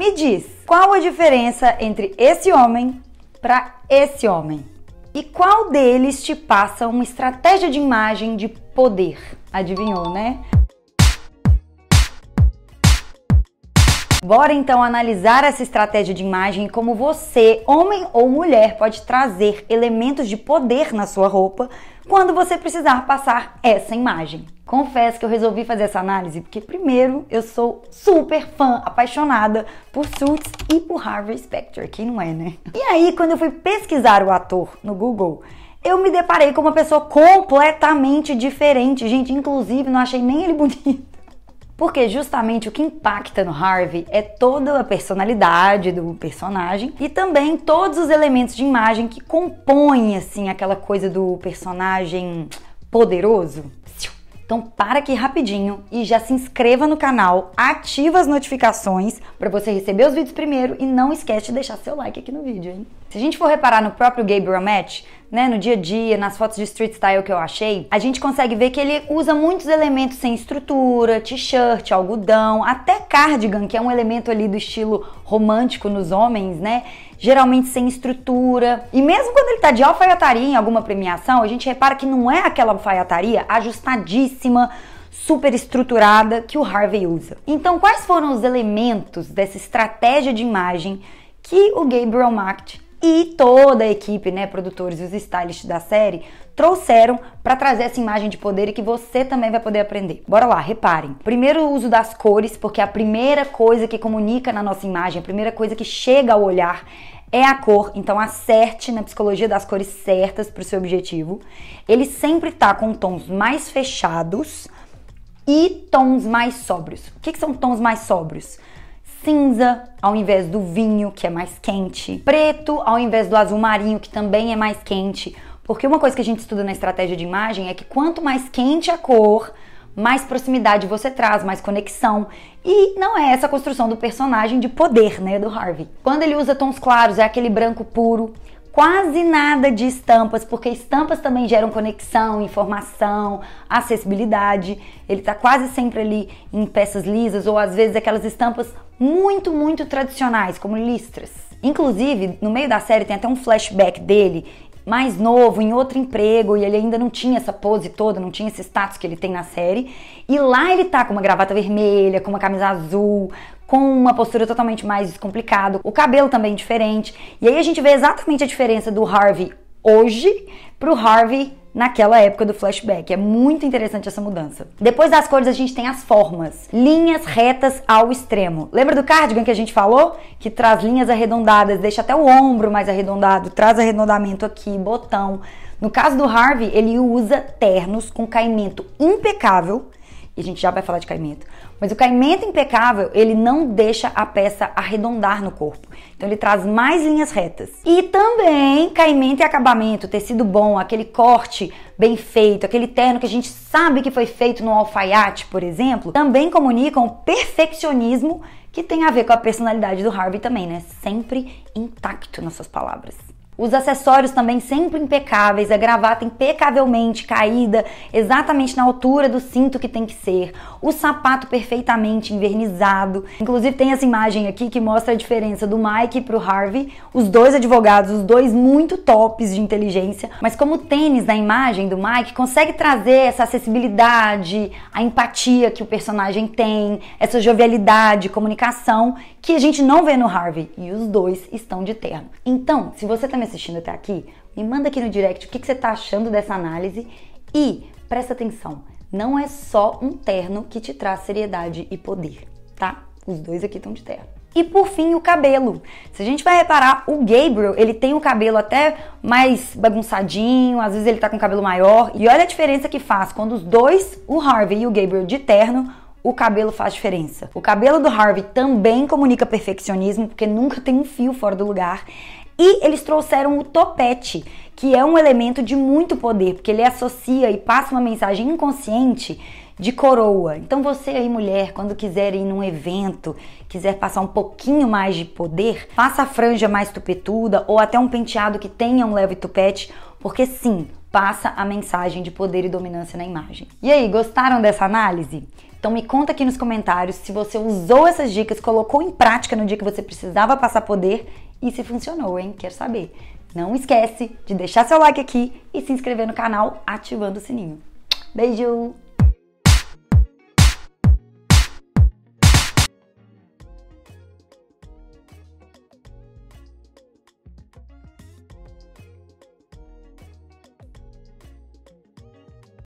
Me diz, qual a diferença entre esse homem para esse homem? E qual deles te passa uma estratégia de imagem de poder? Adivinhou, né? Bora então analisar essa estratégia de imagem e como você, homem ou mulher, pode trazer elementos de poder na sua roupa quando você precisar passar essa imagem. Confesso que eu resolvi fazer essa análise porque, primeiro, eu sou super fã, apaixonada por Suits e por Harvey Specter, quem não é, né? E aí, quando eu fui pesquisar o ator no Google, eu me deparei com uma pessoa completamente diferente. Gente, inclusive, não achei nem ele bonito. Porque justamente o que impacta no Harvey é toda a personalidade do personagem e também todos os elementos de imagem que compõem assim aquela coisa do personagem poderoso. Então para aqui rapidinho e já se inscreva no canal, ativa as notificações para você receber os vídeos primeiro e não esquece de deixar seu like aqui no vídeo, hein? Se a gente for reparar no próprio Gabriel Match, né, no dia a dia, nas fotos de street style que eu achei, a gente consegue ver que ele usa muitos elementos sem estrutura, t-shirt, algodão, até cardigan, que é um elemento ali do estilo romântico nos homens, né? Geralmente sem estrutura. E mesmo quando ele tá de alfaiataria em alguma premiação, a gente repara que não é aquela alfaiataria ajustadíssima, super estruturada que o Harvey usa. Então, quais foram os elementos dessa estratégia de imagem que o Gabriel Macht e toda a equipe, né, produtores e os stylists da série trouxeram para trazer essa imagem de poder e que você também vai poder aprender. Bora lá, reparem. Primeiro o uso das cores, porque a primeira coisa que comunica na nossa imagem, a primeira coisa que chega ao olhar é a cor, então acerte na psicologia das cores certas para o seu objetivo. Ele sempre tá com tons mais fechados e tons mais sóbrios. O que, que são tons mais sóbrios? Cinza ao invés do vinho, que é mais quente, preto ao invés do azul marinho, que também é mais quente. Porque uma coisa que a gente estuda na estratégia de imagem é que quanto mais quente a cor, mais proximidade você traz, mais conexão. E não é essa construção do personagem de poder, né, do Harvey. Quando ele usa tons claros, é aquele branco puro, quase nada de estampas, porque estampas também geram conexão, informação, acessibilidade. Ele tá quase sempre ali em peças lisas ou às vezes aquelas estampas muito, muito tradicionais, como listras. Inclusive, no meio da série tem até um flashback dele mais novo, em outro emprego, e ele ainda não tinha essa pose toda, não tinha esse status que ele tem na série. E lá ele tá com uma gravata vermelha, com uma camisa azul, com uma postura totalmente mais descomplicada, o cabelo também diferente. E aí a gente vê exatamente a diferença do Harvey hoje pro Harvey naquela época do flashback. É muito interessante essa mudança. Depois das cores a gente tem as formas, linhas retas ao extremo. Lembra do cardigan que a gente falou? Que traz linhas arredondadas, deixa até o ombro mais arredondado, traz arredondamento aqui, botão. No caso do Harvey, ele usa ternos com caimento impecável a gente já vai falar de caimento. Mas o caimento impecável, ele não deixa a peça arredondar no corpo. Então ele traz mais linhas retas. E também caimento e acabamento, tecido bom, aquele corte bem feito, aquele terno que a gente sabe que foi feito no alfaiate, por exemplo, também comunicam o perfeccionismo que tem a ver com a personalidade do Harvey também, né? Sempre intacto nas suas palavras. Os acessórios também sempre impecáveis, a gravata impecavelmente caída, exatamente na altura do cinto que tem que ser, o sapato perfeitamente envernizado. Inclusive tem essa imagem aqui que mostra a diferença do Mike pro Harvey, os dois advogados, os dois muito tops de inteligência, mas como o tênis na imagem do Mike consegue trazer essa acessibilidade, a empatia que o personagem tem, essa jovialidade, comunicação que a gente não vê no Harvey e os dois estão de terno. Então, se você está me assistindo até aqui, me manda aqui no direct o que, que você está achando dessa análise e presta atenção, não é só um terno que te traz seriedade e poder, tá? Os dois aqui estão de terno. E por fim, o cabelo. Se a gente vai reparar, o Gabriel, ele tem o cabelo até mais bagunçadinho, às vezes ele tá com o cabelo maior. E olha a diferença que faz quando os dois, o Harvey e o Gabriel de terno, o cabelo faz diferença. O cabelo do Harvey também comunica perfeccionismo, porque nunca tem um fio fora do lugar. E eles trouxeram o topete, que é um elemento de muito poder, porque ele associa e passa uma mensagem inconsciente de coroa. Então você aí, mulher, quando quiser ir num evento, quiser passar um pouquinho mais de poder, faça a franja mais tupetuda ou até um penteado que tenha um leve tupete, porque sim, passa a mensagem de poder e dominância na imagem. E aí, gostaram dessa análise? Então me conta aqui nos comentários se você usou essas dicas, colocou em prática no dia que você precisava passar poder e se funcionou, hein? Quero saber. Não esquece de deixar seu like aqui e se inscrever no canal ativando o sininho. Beijo!